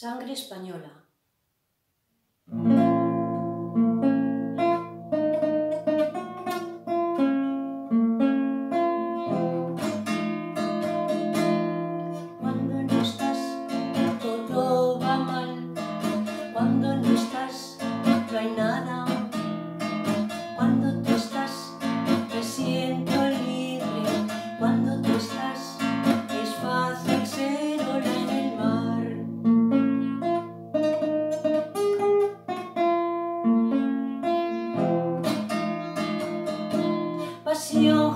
Sangre española. Pasión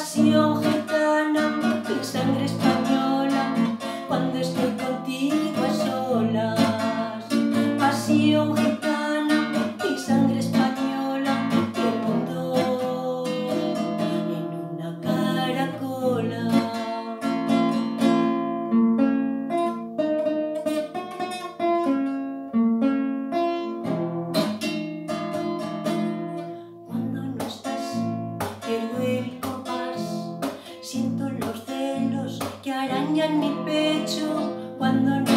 Pasión gitana y sangre española en mi pecho cuando